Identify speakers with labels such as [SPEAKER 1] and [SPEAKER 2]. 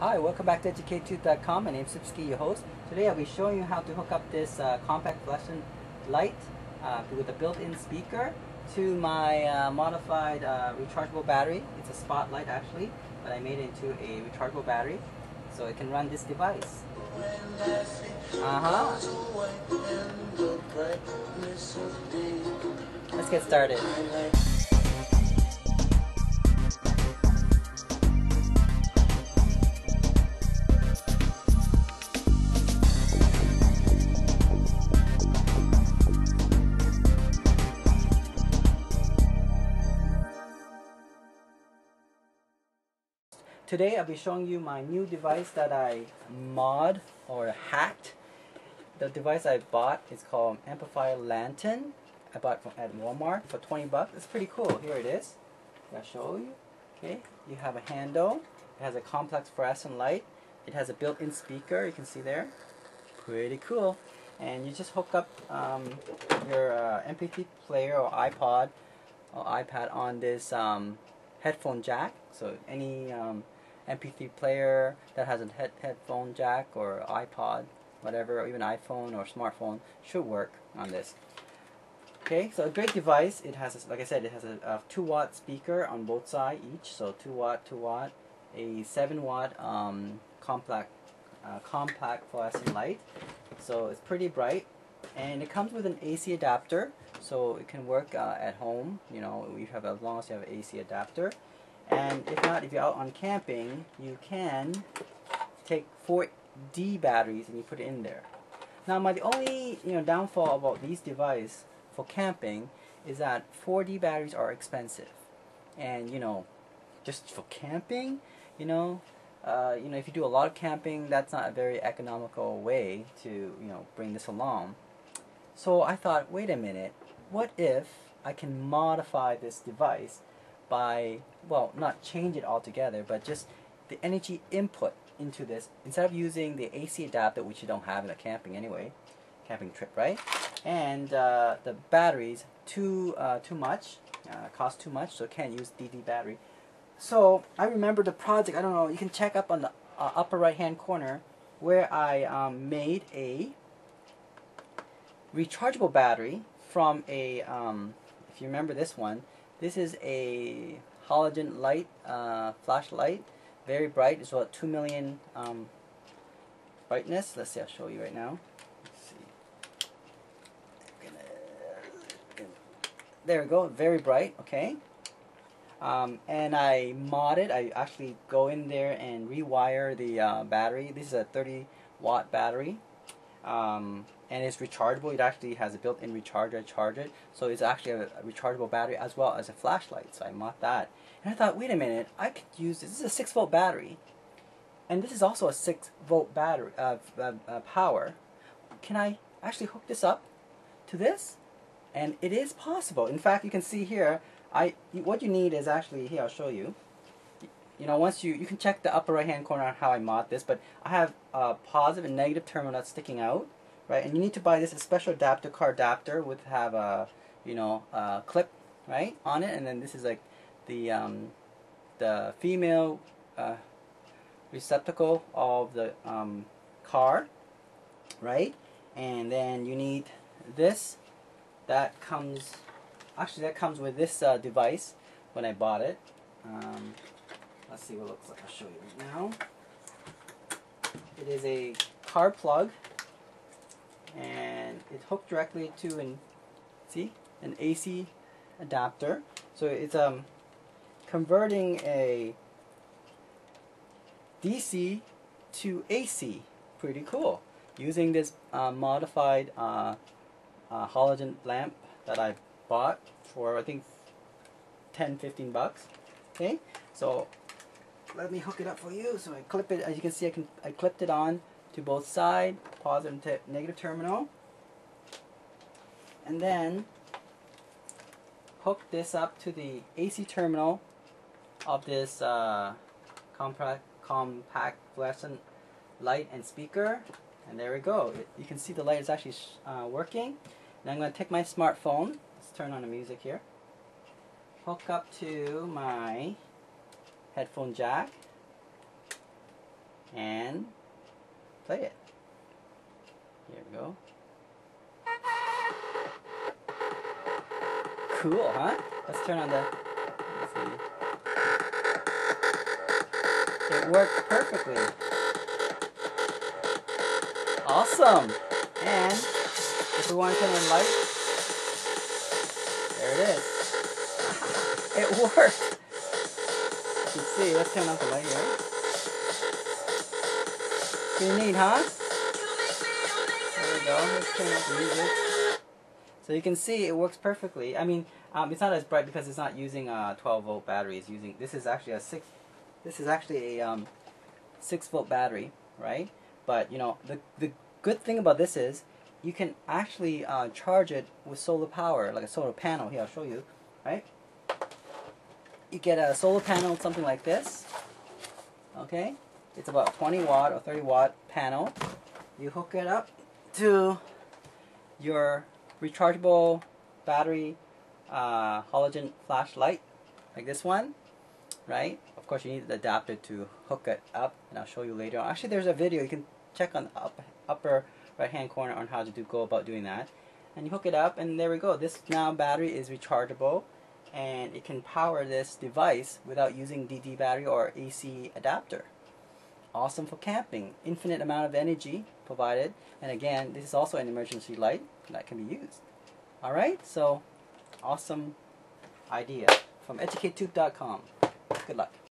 [SPEAKER 1] Hi, welcome back to EducateTube.com. My name is Sipski, your host. Today I'll be showing you how to hook up this uh, compact fluorescent light uh, with a built-in speaker to my uh, modified uh, rechargeable battery. It's a spotlight actually, but I made it into a rechargeable battery so it can run this device. Uh-huh. Let's get started. Today I'll be showing you my new device that I mod or hacked. The device I bought is called Amplifier Lantern. I bought it from at Walmart for 20 bucks. It's pretty cool. Here it is. I'll show you. Okay, you have a handle. It has a compact fluorescent light. It has a built-in speaker. You can see there. Pretty cool. And you just hook up um, your uh, MP3 player or iPod or iPad on this um, headphone jack. So any um, MP3 player that has a head headphone jack or iPod, whatever, or even iPhone or smartphone should work on this. Okay, so a great device. It has, a, like I said, it has a, a, two watt speaker on both sides each. So two watt, two watt, a seven watt um, compact, uh, compact fluorescent light. So it's pretty bright, and it comes with an AC adapter, so it can work uh, at home. You know, you have as long as you have an AC adapter. And if not, if you're out on camping, you can take 4D batteries and you put it in there. Now, my the only you know downfall about these devices for camping is that 4D batteries are expensive, and you know, just for camping, you know, uh, you know, if you do a lot of camping, that's not a very economical way to you know bring this along. So I thought, wait a minute, what if I can modify this device by, well, not change it altogether, but just the energy input into this, instead of using the AC adapter, which you don't have in a camping anyway, camping trip, right? And uh, the batteries, too, uh, too much, uh, cost too much, so can't use DD battery. So I remember the project, I don't know, you can check up on the uh, upper right hand corner where I um, made a rechargeable battery from a, um, if you remember this one, this is a halogen light, uh, flashlight, very bright. It's about 2 million um, brightness. Let's see, I'll show you right now. There we go, very bright, okay. Um, and I mod it. I actually go in there and rewire the uh, battery. This is a 30 watt battery. Um, and it's rechargeable. It actually has a built-in recharger. I charge it, so it's actually a, rechargeable battery as well as a flashlight. So I mod that, and I thought, wait a minute, I could use this. This is a six volt battery, and this is also a six volt battery uh, uh, uh, power. Can I actually hook this up to this? And it is possible. In fact, you can see here. I what you need is actually here. I'll show you. You know, once you you can check the upper right hand corner on how I mod this, but I have a positive and negative terminal that's sticking out right? And you need to buy this a special adapter car adapter with have a you know a clip right on it, and then this is like the um, the female uh, receptacle of the um, car, right? And then you need this that comes actually that comes with this uh, device when I bought it. Um, let's see what it looks like. I'll show you right now. It is a car plug it's hooked directly to an see an AC adapter. So it's um converting a DC to AC pretty cool. Using this uh, modified uh, uh, halogen lamp that I bought for I think 10 15 bucks. Okay? So let me hook it up for you. So I clip it. As you can see I can I clipped it on to both side, positive and negative terminal. And then hook this up to the AC terminal of this uh, compact, compact fluorescent light and speaker. And there we go. You can see the light is actually uh, working. Now I'm going to take my smartphone. Let's turn on the music here. Hook up to my headphone jack and play it. Here we go. Cool, huh? Let's turn on the. It worked perfectly. Awesome! And if we want to turn on light, there it is. It worked! You can see, let's turn off the light here. Pretty neat, huh? There we go. Let's turn off the music. So you can see it works perfectly. I mean, um, it's not as bright because it's not using a 12 volt battery. It's using this is actually a six. This is actually a um, six volt battery, right? But you know the the good thing about this is you can actually uh, charge it with solar power, like a solar panel. Here, I'll show you, right? You get a solar panel, something like this. Okay, it's about 20 watt or 30 watt panel. You hook it up to your rechargeable battery uh, halogen flashlight like this one right? Of course you need the adapter to hook it up and I'll show you later actually there's a video you can check on the up, upper right hand corner on how to do go about doing that. And you hook it up and there we go. This now battery is rechargeable and it can power this device without using DD battery or AC adapter awesome for camping infinite amount of energy provided and again this is also an emergency light that can be used. Alright, so awesome idea from educatetube.com. Good luck.